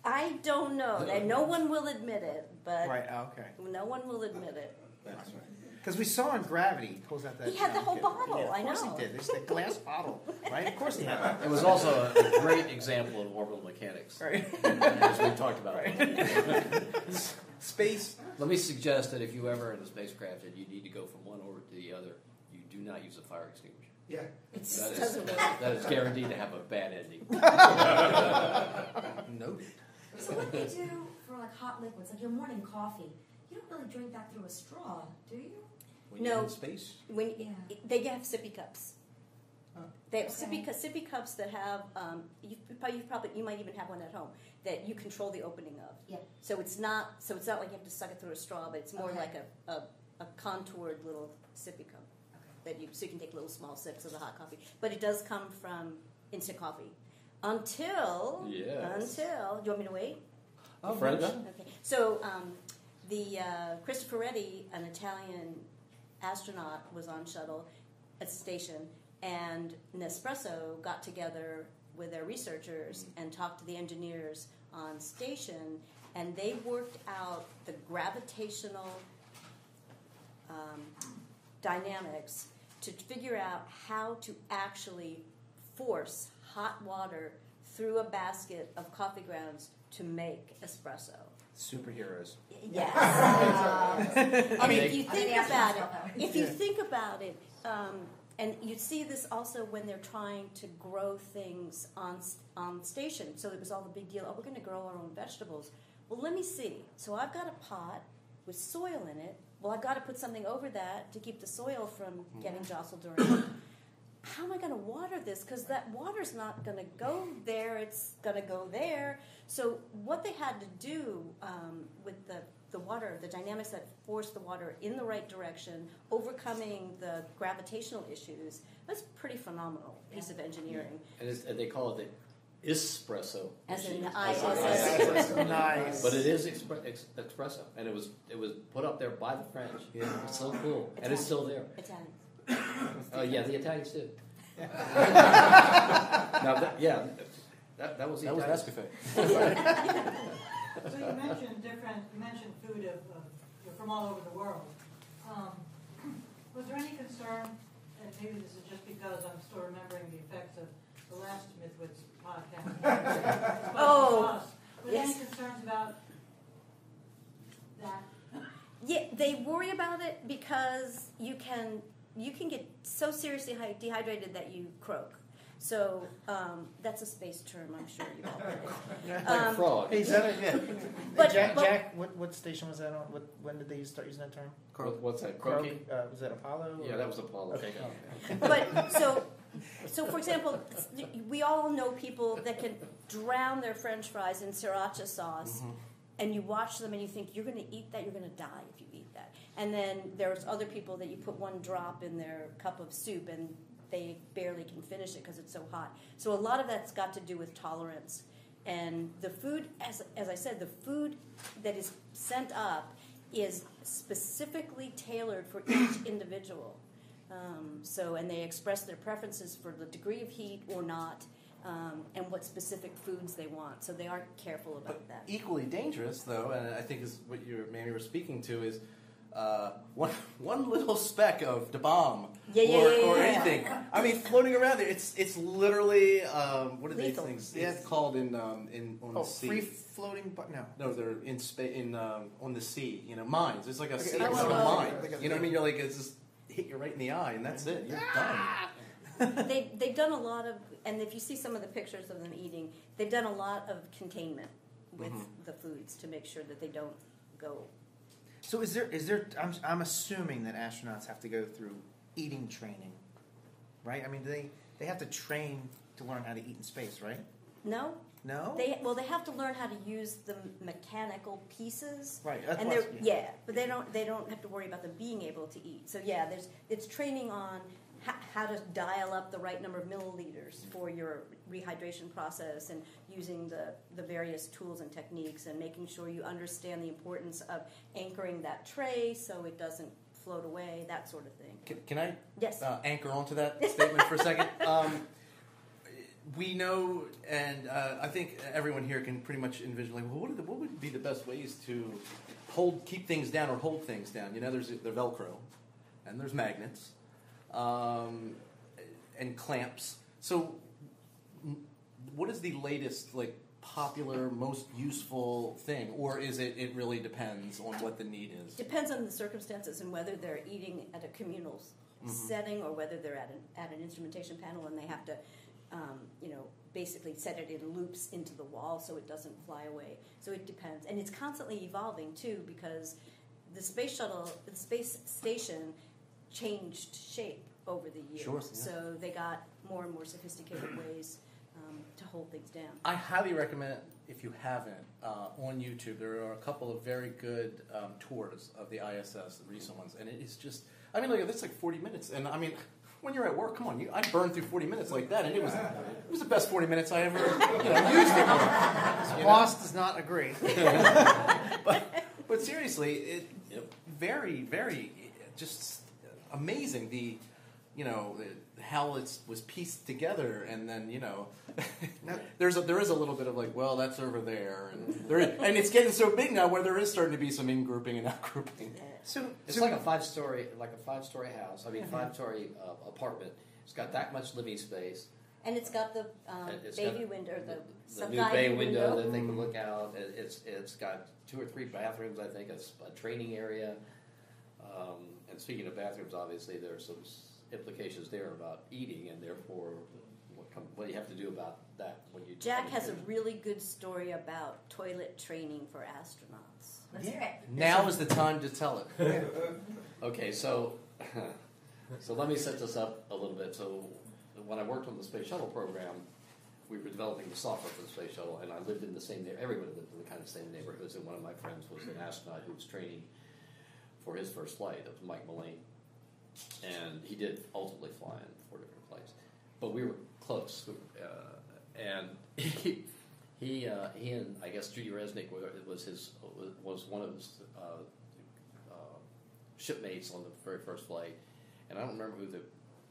I don't know. That no one will admit it, but Right. Okay. no one will admit it. That's right. Because we saw in Gravity, he pulls out that. He had the whole okay. bottle, Yeah, of I course know. he did. There's the glass bottle, right? Of course he had that. It was also a, a great example of orbital mechanics, Right. as we talked about. Space. Let me suggest that if you ever in a spacecraft and you need to go from one orbit to the other, you do not use a fire extinguisher. Yeah. It That is, doesn't work. that is guaranteed to have a bad ending. Noted. So what do you do for like hot liquids, like your morning coffee? You don't really drink that through a straw, do you? When No. you're in space. When Yeah. they have sippy cups. Oh. They have Okay. sippy, cu- sippy cups that have um, you, you probably you might even have one at home that you control the opening of. Yeah. So it's not so it's not like you have to suck it through a straw, but it's more Okay. like a, a, a contoured little sippy cup Okay. that you so you can take little small sips of the hot coffee. But it does come from instant coffee. Until Yes. until do you want me to wait? Oh, French? Okay. So um, the uh, Cristoforetti, an Italian astronaut, was on shuttle at the station, and Nespresso got together with their researchers and talked to the engineers on station, and they worked out the gravitational um, dynamics to figure out how to actually force hot water through a basket of coffee grounds to make espresso. Superheroes. Yes. Uh, and mean, if you think about it, myself that way. if you think about it, um, and you see this also when they're trying to grow things on on station. So it was all the big deal. Oh, we're going to grow our own vegetables. Well, let me see. So I've got a pot with soil in it. Well, I've got to put something over that to keep the soil from getting jostled around. How am I going to water this? Because that water's not going to go there. It's going to go there. So what they had to do um, with the the water, the dynamics that force the water in the right direction, overcoming the gravitational issues, that's a pretty phenomenal piece of engineering. And, it's, and they call it the espresso. As in machine. the ISS. nice. But it is expre- ex- espresso, and it was it was put up there by the French. Yeah. It's so cool, and it's still there. Italian. Uh, yeah, the Italians too. now, that, yeah, that, that was the That was Italians. Nescafe. So you mentioned different, you mentioned food of, of, from all over the world. Um, was there any concern, and maybe this is just because I'm still remembering the effects of the last Mythwits podcast. Oh, Was there any yes. concerns about that? Yeah, they worry about it because you can you can get so seriously dehydrated that you croak. So um, that's a space term, I'm sure you all heard it. Like a Um, frog. Hey, is that a, yeah. But- Jack, but- Jack what, what station was that on? What, when did they start using that term? What, what's that? Croak? Croaking? Uh, was that Apollo? Yeah, or- that was Apollo. Okay. But so So, for example, we all know people that can drown their French fries in sriracha sauce, Mm-hmm. and you watch them and you think you're going to eat that, you're going to die if you eat that. And then there's other people that you put one drop in their cup of soup and they barely can finish it because it's so hot. So a lot of that's got to do with tolerance. And the food, as, as I said, the food that is sent up is specifically tailored for each individual. Um, so, and they express their preferences for the degree of heat or not, um, and what specific foods they want. So they are careful about But that. equally dangerous, though, and I think is what you maybe were speaking to is uh, one one little speck of the bomb Yeah, yeah, or, yeah, or yeah. anything. I mean, floating around there, it's it's literally um, what are Lethal. these things? Yeah. It's called in um, in on Oh, the sea. free floating, but no. No, they're in spa- in um, on the sea. You know, mines. It's like a Okay, sea I of don't mine. I think I've You know what I mean? You're like it's just hit you right in the eye, and that's it. You're done. they, they've done a lot of, and if you see some of the pictures of them eating, they've done a lot of containment with Mhm. the foods to make sure that they don't go. So is there is there? I'm I'm assuming that astronauts have to go through eating training, right? I mean, do they they have to train to learn how to eat in space, right? No, No. they well they have to learn how to use the mechanical pieces. right. That's and they're yeah, but they don't they don't have to worry about them being able to eat. So yeah, there's it's training on how to dial up the right number of milliliters for your rehydration process and using the the various tools and techniques and making sure you understand the importance of anchoring that tray so it doesn't float away, that sort of thing. Can, can I Yes. uh, anchor onto that statement for a second? Um, we know, and uh, I think everyone here can pretty much envision, like, well, what, are the, what would be the best ways to hold, keep things down or hold things down? You know, there's the Velcro, and there's magnets, um, and clamps. So, m- what is the latest, like, popular, most useful thing, or is it? It really depends on what the need is. Depends on the circumstances and whether they're eating at a communal Mhm. setting or whether they're at an, at an instrumentation panel and they have to, um, you know, basically set it in loops into the wall so it doesn't fly away. So it depends. And it's constantly evolving too because the space shuttle, the space station changed shape over the years. Sure, yeah. So they got more and more sophisticated ways um, to hold things down. I highly recommend, if you haven't, uh, on YouTube, there are a couple of very good um, tours of the ISS, the recent ones, and it is just, I mean, look, it's like 40 minutes, and I mean, when you're at work, come on, you, I burned through 40 minutes like that, and it was, it was the best 40 minutes I ever, you know, used it for. you know? Boss does not agree. but, but seriously, it very, very, just amazing. The, you know, how it was pieced together, and then you know, there's a, there is a little bit of like, well, that's over there, and there, is, and it's getting so big now where there is starting to be some in grouping and out grouping. So, It's so like a five story, like a five story house. I mean, five story uh, apartment. It's got that much living space. And it's got the um, it's baby got window, the, the sub new bay window, that they can look out. It, it's it's got two or three bathrooms. I think it's a training area. Um, and speaking of bathrooms, obviously there are some implications there about eating, and therefore what, come, what do you have to do about that when you. Jack has a really good story about toilet training for astronauts. Let's hear it. Now is the time to tell it. Okay, so so let me set this up a little bit. So when I worked on the space shuttle program, we were developing the software for the space shuttle, and I lived in the same neighborhood. Everybody lived in the kind of same neighborhoods, and one of my friends was an astronaut who was training for his first flight. It was Mike Mullane, and he did ultimately fly in four different flights. But we were close, uh, and he. He, uh, he and I guess Judy Resnik was his was one of his uh, uh, shipmates on the very first flight, and I don't remember who the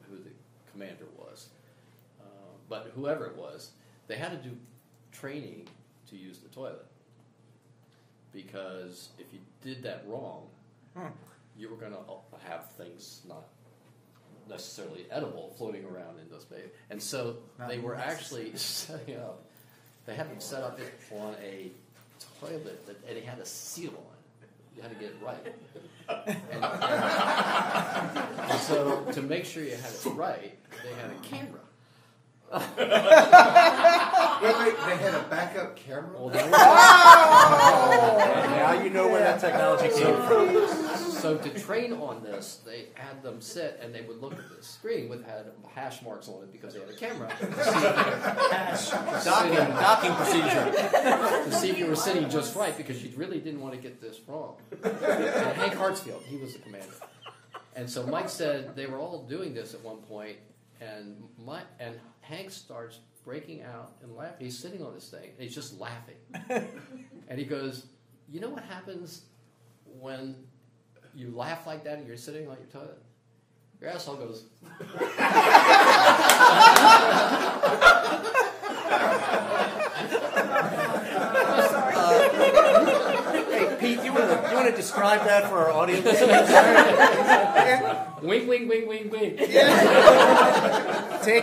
who the commander was, uh, but whoever it was, they had to do training to use the toilet because if you did that wrong. Hmm. you were going to uh, have things not necessarily edible floating around in the space, and so Not they were actually setting up. They had them set up on a toilet that and it had a seal on it. You had to get it right. And, and- and so to make sure you had it right, they had a camera. Wait, wait, they had a backup camera? Well, they were- oh. Now you know where that technology came from. So to train on this, they had them sit and they would look at this screen with had hash marks on it because they had a camera. to see if Docking, docking procedure. to see if you were sitting just right because you really didn't want to get this wrong. And Hank Hartsfield, he was the commander. And so Mike said they were all doing this at one point, and my, and Hank starts breaking out and laughing. He's sitting on this thing, and he's just laughing. and he goes, "You know what happens when you laugh like that and you're sitting on your toilet? Your asshole goes." Hey, Pete, you want to you want to describe that for our audience? Wink, wink, wink, wink, wink. Take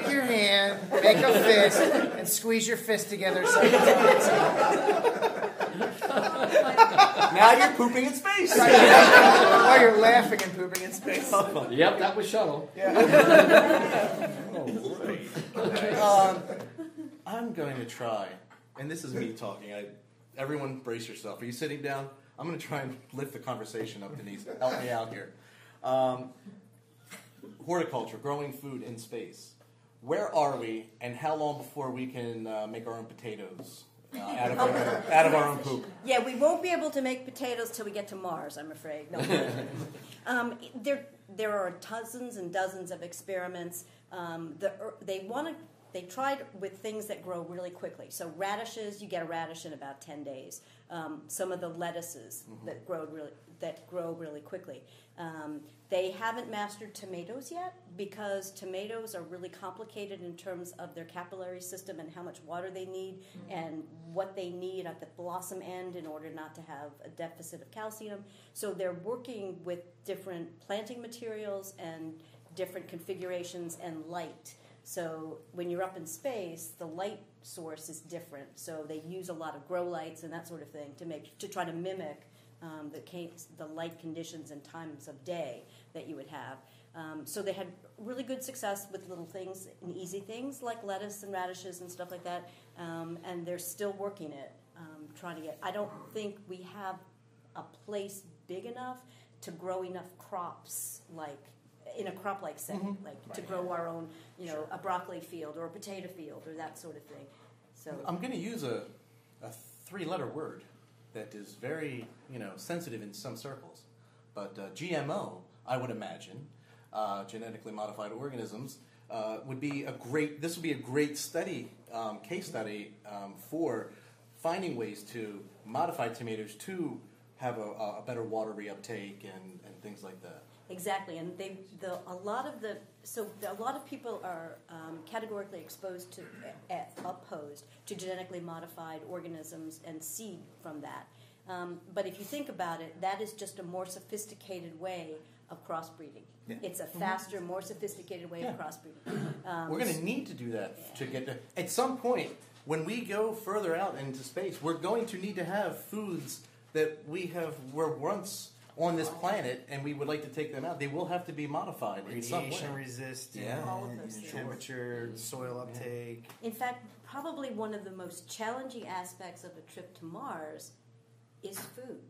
your hand, make a fist, and squeeze your fist together so you now you're pooping in space. while you're laughing and pooping in space. Yep, that was shuttle. Yeah. Um, I'm going to try, and this is me talking. I, everyone, brace yourself. Are you sitting down? I'm going to try and lift the conversation up, Denise. Help me out here. Um, horticulture, growing food in space. Where are we, and how long before we can uh, make our own potatoes out, of our, out of our own poop? Yeah, we won't be able to make potatoes till we get to Mars, I'm afraid. No. um, there, there are dozens and dozens of experiments. Um, the, they want to. They tried with things that grow really quickly. So radishes, you get a radish in about ten days. Um, some of the lettuces that grow really that grow really quickly. Um, they haven't mastered tomatoes yet because tomatoes are really complicated in terms of their capillary system and how much water they need and what they need at the blossom end in order not to have a deficit of calcium. So they're working with different planting materials and different configurations and light. So when you're up in space, the light source is different. So they use a lot of grow lights and that sort of thing to make to try to mimic um, the case, the light conditions and times of day that you would have. Um, so they had really good success with little things and easy things like lettuce and radishes and stuff like that. Um, and they're still working it, um, trying to get. I don't think we have a place big enough to grow enough crops like in a crop like setting, like to grow our own, you know, a broccoli field or a potato field or that sort of thing. So I'm going to use a, a three-letter word that is very, you know, sensitive in some circles. But uh, GMO, I would imagine, uh, genetically modified organisms, uh, would be a great. This would be a great study, um, case study um, for finding ways to modify tomatoes to have a, a better water reuptake and, and things like that. Exactly, and they the a lot of the so a lot of people are um, categorically exposed to uh, opposed to genetically modified organisms and seed from that. Um, but if you think about it, that is just a more sophisticated way of crossbreeding. Yeah. It's a faster, more sophisticated way Yeah. of crossbreeding. Um, We're going to need to do that to get to, at some point when we go further out into space. We're going to need to have foods that we have were once on this planet, and we would like to take them out. They will have to be modified in some way. Radiation resistant, Yeah. All of you those things. temperature, soil uptake. In fact, probably one of the most challenging aspects of a trip to Mars is food.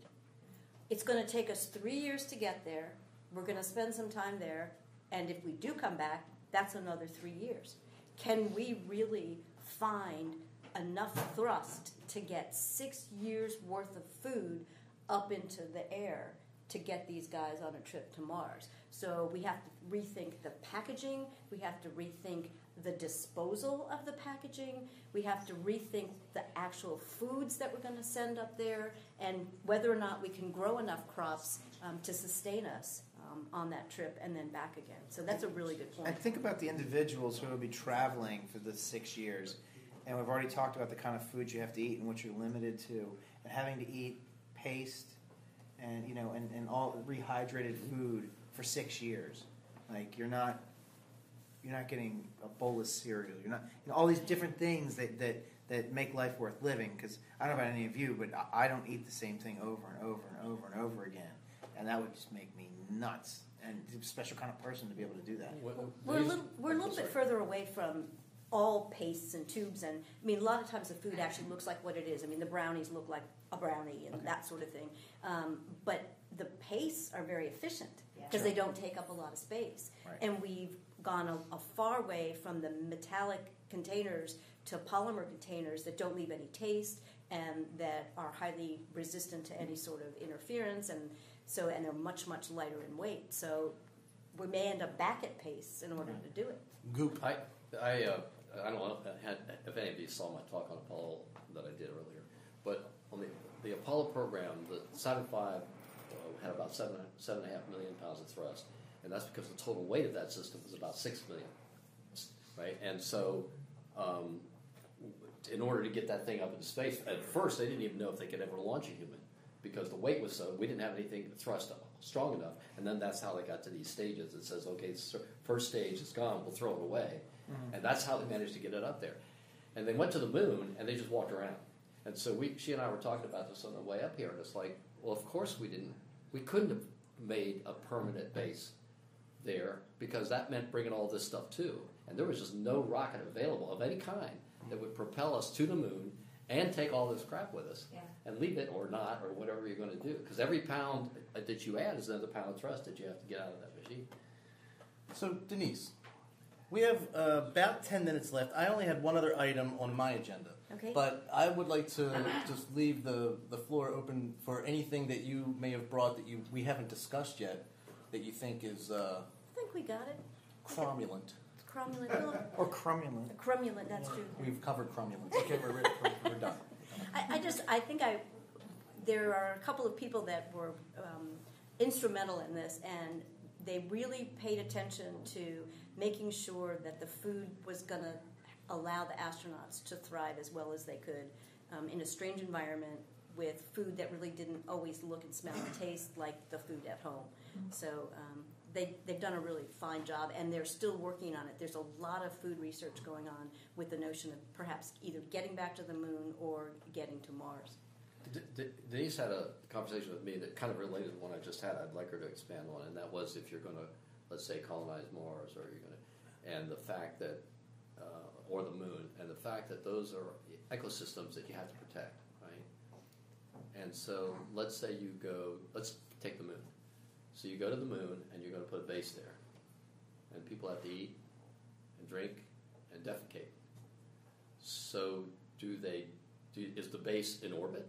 It's going to take us three years to get there. We're going to spend some time there. And if we do come back, that's another three years. Can we really find enough thrust to get six years worth of food up into the air to get these guys on a trip to Mars? So we have to rethink the packaging, we have to rethink the disposal of the packaging, we have to rethink the actual foods that we're going to send up there, and whether or not we can grow enough crops um, to sustain us um, on that trip and then back again. So that's a really good point. And think about the individuals who will be traveling for the six years. And we've already talked about the kind of food you have to eat and what you're limited to, and having to eat paste and you know and, and all rehydrated food for six years. Like you're not you're not getting a bowl of cereal. You're not you know, all these different things that, that that make life worth living. Because I don't know about any of you, but I- I don't eat the same thing over and over and over and over again, and that would just make me nuts. And a special kind of person to be able to do that. We're a little, we're a little bit further away from all pastes and tubes, and I mean, a lot of times the food actually looks like what it is. I mean, the brownies look like a brownie and that sort of thing. Um, but the pace are very efficient Yeah. because they don't take up a lot of space. Right. And we've gone a, a far way from the metallic containers to polymer containers that don't leave any taste and that are highly resistant to any sort of interference and so and they're much much lighter in weight. So we may end up back at pace in order to do it. Goop. I, I, uh, I don't know if, if any of you saw my talk on Apollo that I did earlier, but on the, the Apollo program, the Saturn V uh, had about seven, seven and a half million pounds of thrust, and that's because the total weight of that system was about six million, right? And so, um, in order to get that thing up into space, at first they didn't even know if they could ever launch a human because the weight was so we didn't have anything thrust strong enough. And then that's how they got to these stages. It says, okay, first stage is gone, we'll throw it away, and that's how they managed to get it up there. And they went to the moon and they just walked around. And so we, she and I were talking about this on the way up here, and it's like, well, of course we didn't, we couldn't have made a permanent base there because that meant bringing all this stuff too. And there was just no rocket available of any kind that would propel us to the moon and take all this crap with us Yeah. and leave it or not or whatever you're going to do. Because every pound that you add is another pound of thrust that you have to get out of that machine. So, Denise, we have uh, about 10 minutes left. I only had one other item on my agenda. Okay. But I would like to just leave the, the floor open for anything that you may have brought that you we haven't discussed yet that you think is uh, I think we got it. cromulent. Cromulent, well, Or crumulent. cromulent, that's true. We've covered cromulence. Okay, we're, we're, we're done. I, I just, I think I, there are a couple of people that were um, instrumental in this, and they really paid attention to making sure that the food was going to allow the astronauts to thrive as well as they could um, in a strange environment with food that really didn't always look and smell and taste like the food at home. So um, they, they've done a really fine job, and they're still working on it. There's a lot of food research going on with the notion of perhaps either getting back to the moon or getting to Mars. D- D- Denise had a conversation with me that kind of related to one I just had. I'd like her to expand on, and that was if you're going to, let's say, colonize Mars, or you're going to, and the fact that, uh, or the moon, and the fact that those are ecosystems that you have to protect, right? And so, let's say you go, let's take the moon. So you go to the moon, and you're going to put a base there, and people have to eat, and drink, and defecate. So, do they? Do, is the base in orbit?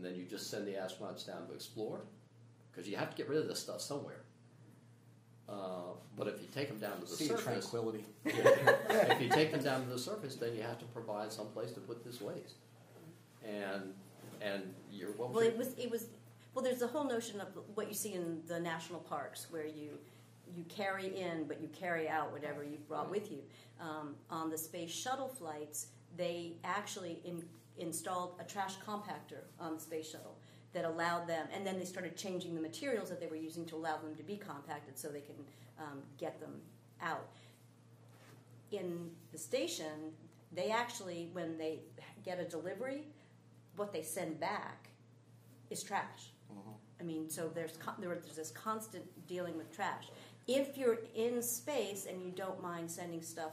and then you just send the astronauts down to explore because you have to get rid of this stuff somewhere. Uh, but if you take them down to the See surface, tranquility. if you take them down to the surface, then you have to provide some place to put this waste. And and you're what was Well, it was it was well. There's the whole notion of what you see in the national parks, where you you carry in, but you carry out whatever you've brought with you. Um, on the space shuttle flights, they actually in, installed a trash compactor on the space shuttle that allowed them, and then they started changing the materials that they were using to allow them to be compacted, so they can um, get them out. In the station, they actually, when they get a delivery, what they send back is trash. I mean, so there's there's this constant dealing with trash. If you're in space and you don't mind sending stuff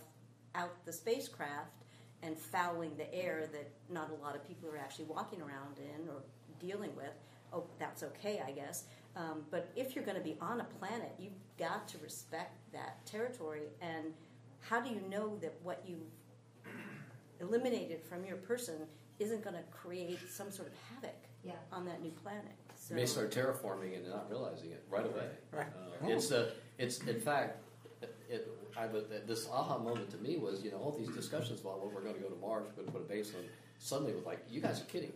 out the spacecraft and fouling the air that not a lot of people are actually walking around in or dealing with, oh, that's okay, I guess. Um, but if you're going to be on a planet, you've got to respect that territory. And how do you know that what you've eliminated from your person isn't going to create some sort of havoc Yeah. on that new planet? So, You may start terraforming and not realizing it right away. Right. Uh, it's a, it's in fact, it, I this aha moment to me was you know all these discussions about well we're going to go to Mars, we're going to put a base on. Suddenly, it was like you guys are kidding.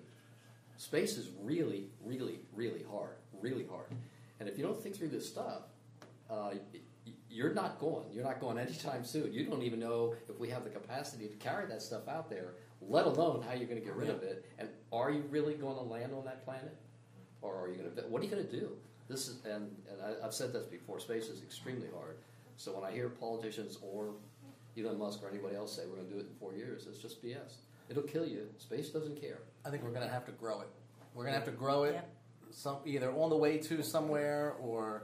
Space is really, really, really hard, really hard. And if you don't think through this stuff, uh, you're not going. You're not going anytime soon. You don't even know if we have the capacity to carry that stuff out there, let alone how you're going to get rid of it. And are you really going to land on that planet? or are you going to? What are you going to do? This is, and, and I, I've said this before. Space is extremely hard. So when I hear politicians or Elon Musk or anybody else say we're going to do it in four years, it's just BS. It'll kill you. Space doesn't care. I think we're going to have to grow it. We're going to have to grow it Yep. some, either on the way to somewhere or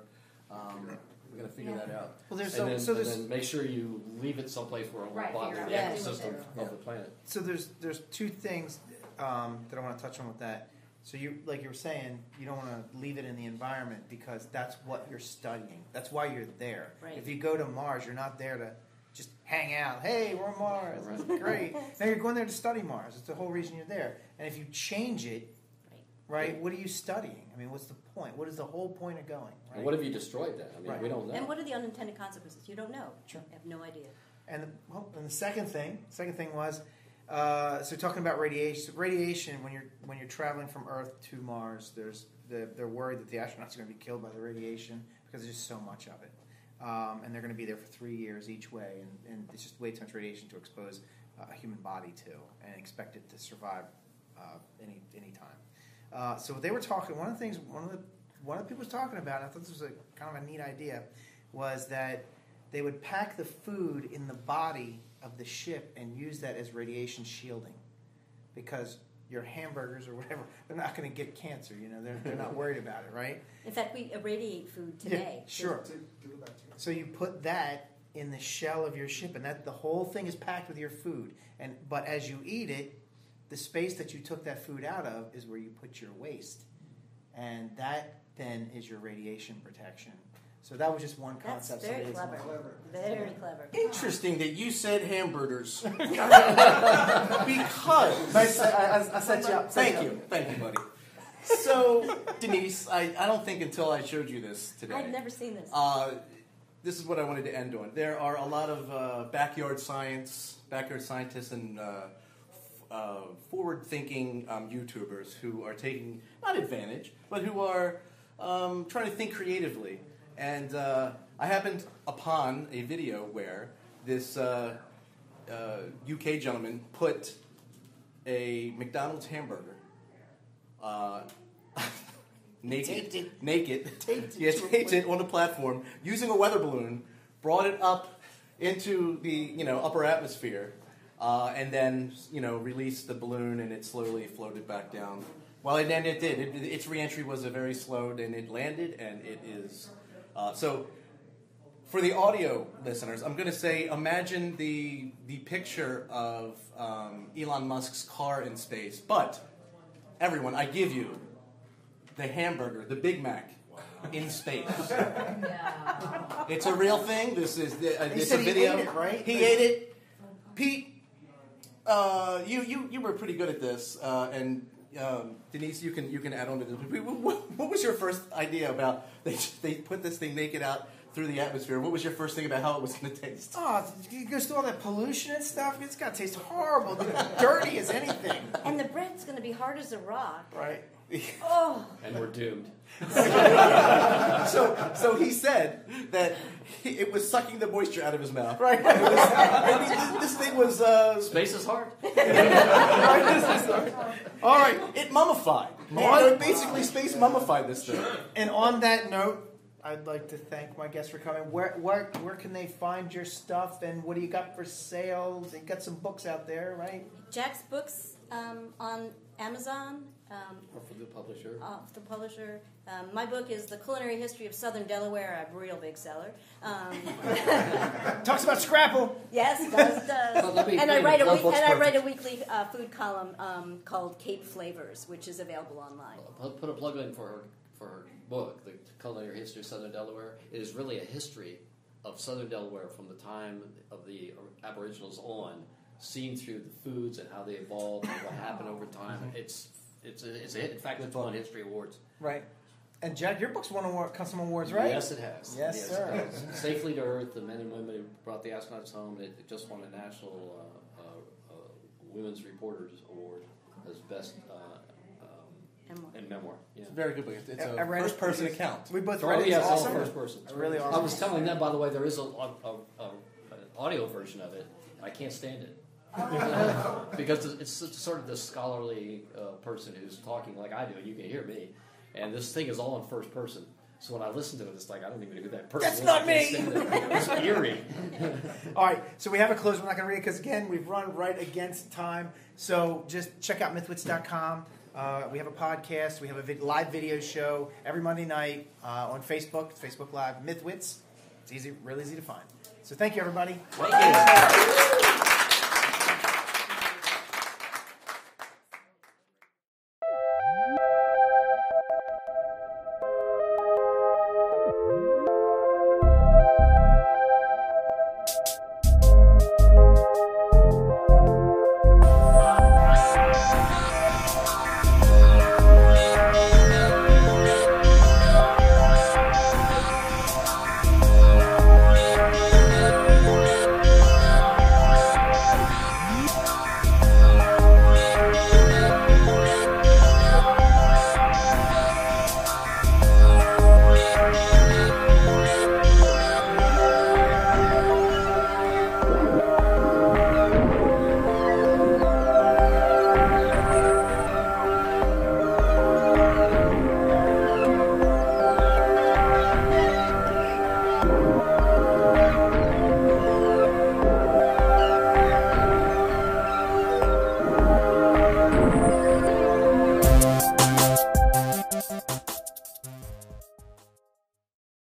um, we're going to figure Yeah. that out. Well, there's and, so, then, so and there's then make sure you leave it someplace where it won't Right, bother figure the out what to do ecosystem with it. of the planet. so there's there's two things. um, that I want to touch on with that. So you, like you were saying, you don't want to leave it in the environment because that's what you're studying. That's why you're there. Right. If you go to Mars, you're not there to just hang out. Hey, we're on Mars. It's Right. great. now you're going there to study Mars. It's the whole reason you're there. And if you change it, Right. right, what are you studying? I mean, what's the point? What is the whole point of going? Right? And what if you destroyed that? I mean, Right. we don't know. And what are the unintended consequences? You don't know. Sure. You have no idea. And the, well, and the second thing, second thing was, uh, so talking about radiation. Radiation when you're when you're traveling from Earth to Mars, there's the, they're worried that the astronauts are going to be killed by the radiation because there's just so much of it, um, and they're going to be there for three years each way, and, and it's just way too much radiation to expose uh, a human body to and expect it to survive uh, any any time. Uh, so they were talking. One of the things, one of the one of the people was talking about. And I thought this was a kind of a neat idea, was that they would pack the food in the body of the ship and use that as radiation shielding, because your hamburgers or whatever, they're not going to get cancer. You know, they're, they're not worried about it, right? In fact, we irradiate food today. Yeah, sure. To do that too. So you put that in the shell of your ship, and that the whole thing is packed with your food. And but as you eat it, the space that you took that food out of is where you put your waste, and that then is your radiation protection. So that was just one That's concept. very somebody- clever. Clever. Very clever. Interesting that you said hamburgers. because I, set- I, I set you up. set Thank up. you, thank you, buddy. So, Denise, I, I don't think until I showed you this today. I've never seen this. Uh, this is what I wanted to end on. There are a lot of uh, backyard science, backyard scientists, and uh, f- uh, forward-thinking um, YouTubers who are taking not advantage, but who are um, trying to think creatively. And uh, I happened upon a video where this uh, uh, UK gentleman put a McDonald's hamburger. Uh, naked, Taped it. naked, Taped yeah, taped it on a platform using a weather balloon, brought it up into the you know upper atmosphere, uh, and then you know released the balloon, and it slowly floated back down. Well, and then it did. It, its reentry was a very slow, and it landed, and it is uh, so. For the audio listeners, I'm going to say, imagine the the picture of um, Elon Musk's car in space. But everyone, I give you the hamburger, the Big Mac, in space. It's a real thing. This is the, uh, He it's said a he video. ate it, right? He ate it. Pete, uh, you, you you were pretty good at this, uh, and um, Denise, you can you can add on to this. What, what was your first idea about they they put this thing naked out through the atmosphere? What was your first thing about how it was going to taste? Oh, it goes through all that pollution and stuff. It's got to taste horrible, dirty as anything, and the bread's going to be hard as a rock. right? Oh, and we're doomed. So so he said that he, it was sucking the moisture out of his mouth. Right. Was- and he- this thing was uh, Space is hard. all right. It mummified. It basically space mummified this thing. And on that note, I'd like to thank my guests for coming. Where, where, where can they find your stuff, and what do you got for sales? You got some books out there, right? Jack's books um, on Amazon. Um, Or for the publisher. off the publisher. Um, my book is The Culinary History of Southern Delaware. I'm a real big seller. Um, Talks about Scrapple. yes, it does, does. let and I write a week, and I write a weekly uh, food column um, called Cape Flavors, which is available online. Put, put a plug in for her, for her book, The Culinary History of Southern Delaware. It is really a history of Southern Delaware from the time of the Aboriginals on, seen through the foods and how they evolved and what happened over time. It's it's a, it's a hit. In fact, it's won history awards. Right. And Jack, your book's won award, custom awards, right? Yes, it has. Yes, sir. it has. Safely to Earth, the men and women who brought the astronauts home. It, it just won a national uh, uh, uh, Women's Reporters Award as best uh, um, Memoir. in memoir. Yeah. It's a very good book. It's I- a I read first person account. We both Oh, read it. yeah, It's it's all awesome. first person. Really I was telling them, by the way, there is a, a, a, a an audio version of it. I can't stand it because it's such sort of this scholarly uh, person who's talking like I do, and you can hear me. And this thing is all in first person. So when I listen to it, it's like I don't even know who that person That's is. not me. can't stand it. It's eerie. All right, so we have a close. We're not going to read it because, again, we've run right against time. So just check out mythwits.com. Uh, we have a podcast. We have a vid- live video show every Monday night uh, on Facebook. It's Facebook Live Mythwits. It's easy, real easy to find. So thank you, everybody. Thank you.